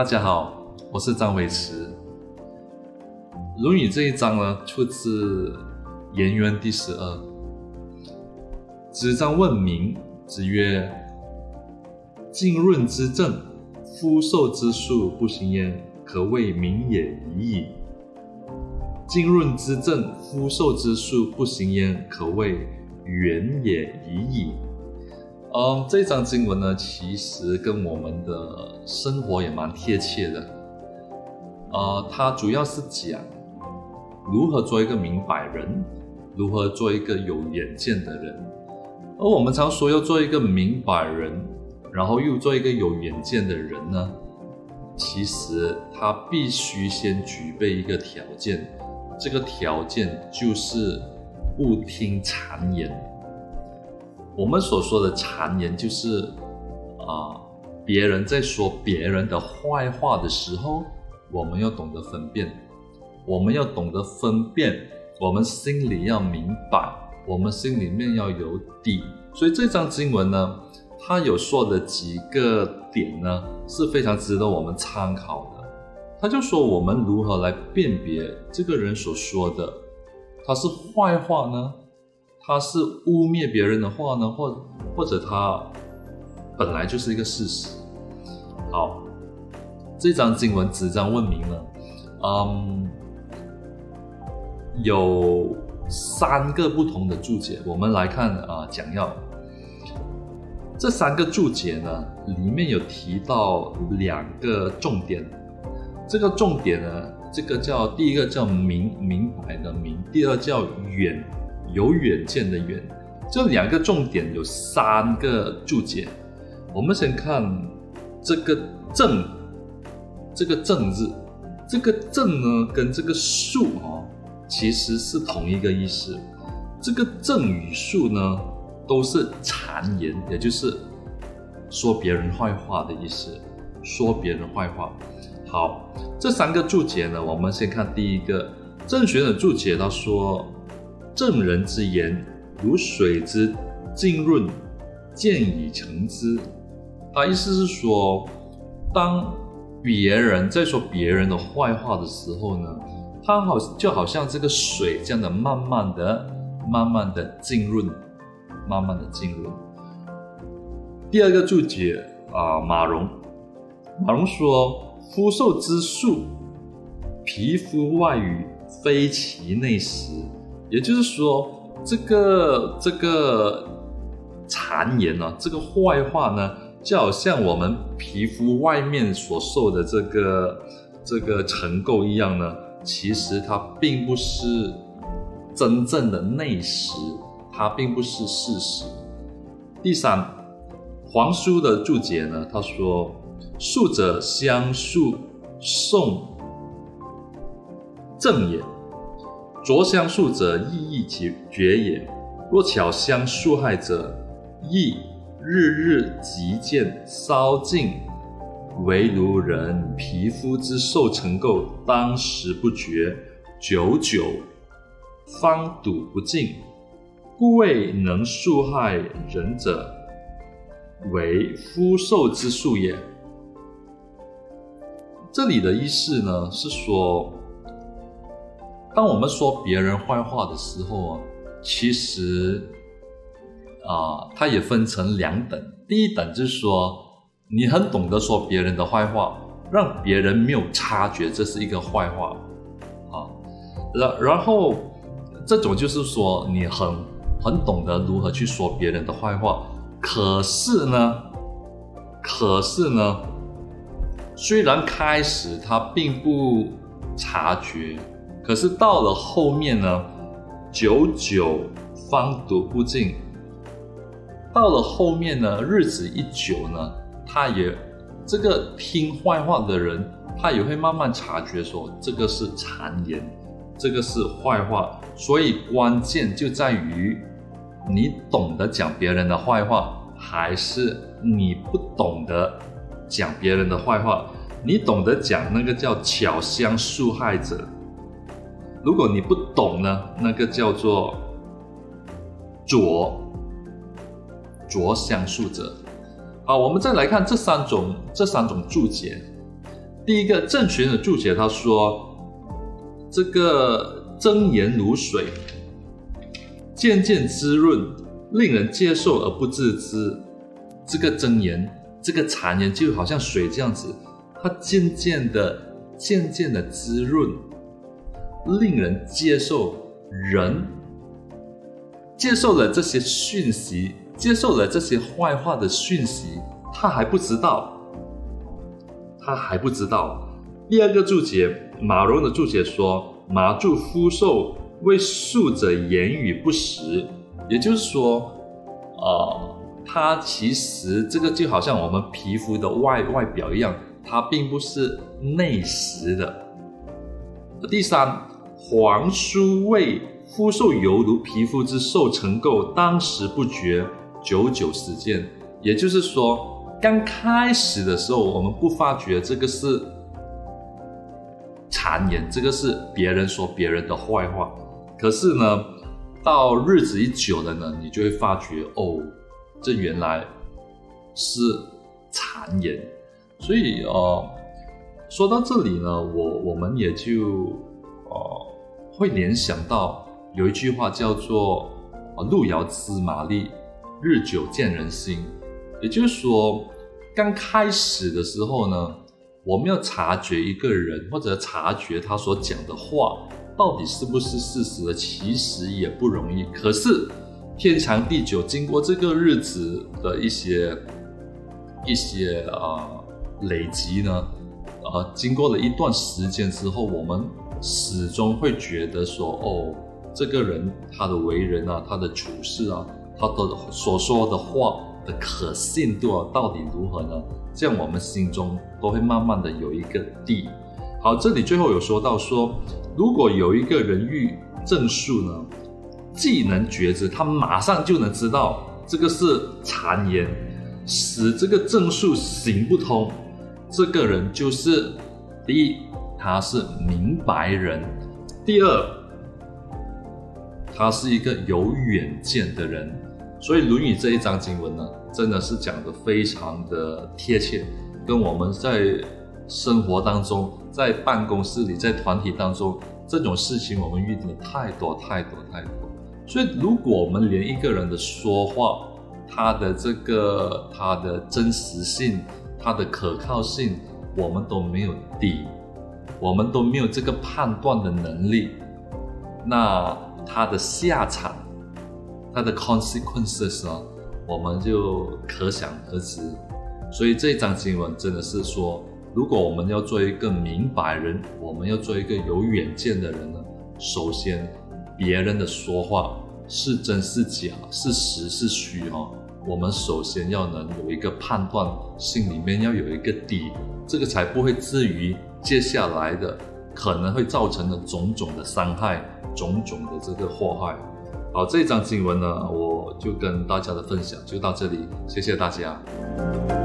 大家好，我是张伟驰。《论语》这一章呢，出自《颜渊》第十二。子张问名，子曰：“浸润之政，夫受之术不行焉，可谓名也已矣。浸润之政，夫受之术不行焉，可谓远也已矣。”嗯，这张经文呢，其实跟我们的生活也蛮贴切的。呃，它主要是讲如何做一个明白人，如何做一个有远见的人。而我们常说要做一个明白人，然后又做一个有远见的人呢，其实他必须先具备一个条件，这个条件就是不听谗言。我们所说的谗言，就是啊，别人在说别人的坏话的时候，我们要懂得分辨，我们要懂得分辨，我们心里要明白，我们心里面要有底。所以这张经文呢，它有说的几个点呢，是非常值得我们参考的。他就说我们如何来辨别这个人所说的，他是坏话呢？他是污蔑别人的话呢，或或者他本来就是一个事实。好，这张经文纸张问名了，嗯，有三个不同的注解。我们来看啊，讲要这三个注解呢，里面有提到两个重点。这个重点呢，这个叫第一个叫明明白的明，第二叫远。有远见的远，这两个重点有三个注解。我们先看这个正，这个正字，这个正呢跟这个术哦，其实是同一个意思。这个正与术呢都是谗言，也就是说别人坏话的意思，说别人坏话。好，这三个注解呢，我们先看第一个正玄的注解，他说。正人之言，如水之浸润，见以成之。他意思是说，当别人在说别人的坏话的时候呢，他好就好像这个水这样的，慢慢的、慢慢的浸润，慢慢的浸润。第二个注解啊，马蓉，马蓉说：“夫受之术，皮肤外语，非其内实。”也就是说，这个这个谗言呢，这个坏话呢，就好像我们皮肤外面所受的这个这个尘垢一样呢，其实它并不是真正的内实，它并不是事实。第三，黄书的注解呢，他说：“术者相述颂正也。”着相术者，意义绝绝也；若巧相术害者，亦日日极见烧尽，唯如人皮肤之受尘垢，当时不觉，久久方睹不尽，故谓能术害人者，为夫受之术也。这里的意思呢，是说。当我们说别人坏话的时候啊，其实啊，它也分成两等。第一等就是说，你很懂得说别人的坏话，让别人没有察觉这是一个坏话啊。然然后这种就是说，你很很懂得如何去说别人的坏话。可是呢，可是呢，虽然开始他并不察觉。可是到了后面呢，久久方读不尽。到了后面呢，日子一久呢，他也这个听坏话的人，他也会慢慢察觉说这个是谗言，这个是坏话。所以关键就在于你懂得讲别人的坏话，还是你不懂得讲别人的坏话。你懂得讲那个叫巧相术害者。如果你不懂呢，那个叫做着着相术者。好，我们再来看这三种这三种注解。第一个正确的注解，他说这个真言如水，渐渐滋润，令人接受而不自知。这个真言，这个禅言，就好像水这样子，它渐渐的、渐渐的滋润，令人接受。人接受了这些讯息，接受了这些坏话的讯息，他还不知道。他还不知道。第二个注解，马蓉的注解说：“马助夫受为术者言语不实。”也就是说，呃，他其实这个就好像我们皮肤的外外表一样，它并不是内实的。第三，黄书为夫受犹如皮肤之受成垢，当时不觉，久久实践。也就是说。刚开始的时候，我们不发觉这个是谗言，这个是别人说别人的坏话。可是呢，到日子一久了呢，你就会发觉哦，这原来是谗言。所以哦，说到这里呢，我我们也就会联想到有一句话叫做“啊路遥知马力，日久见人心”。也就是说，刚开始的时候呢，我们要察觉一个人或者察觉他所讲的话到底是不是事实的，其实也不容易。可是天长地久，经过这个日子的一些一些啊累积呢，呃，经过了一段时间之后，我们始终会觉得说，哦，这个人他的为人啊，他的处事啊，他的所说的话。的可信度啊到底如何呢？这样我们心中都会慢慢的有一个底。好，这里最后有说到说，如果有一个人遇正数呢，既能觉知，他马上就能知道这个是谗言，使这个正数行不通。这个人就是第一，他是明白人；第二，他是一个有远见的人。所以《论语》这一章经文呢，真的是讲的非常的贴切，跟我们在生活当中、在办公室里、在团体当中这种事情，我们遇到的太多太多太多。所以，如果我们连一个人的说话，他的这个他的真实性、他的可靠性，我们都没有底，我们都没有这个判断的能力，那他的下场。他的 consequences 呢，我们就可想而知。所以这一章经文真的是说，如果我们要做一个明白人，我们要做一个有远见的人呢，首先，别人的说话是真是假，是实是虚哈，我们首先要能有一个判断，心里面要有一个底，这个才不会至于接下来的可能会造成的种种的伤害，种种的这个祸害。好，这一章经文呢，我就跟大家的分享就到这里，谢谢大家。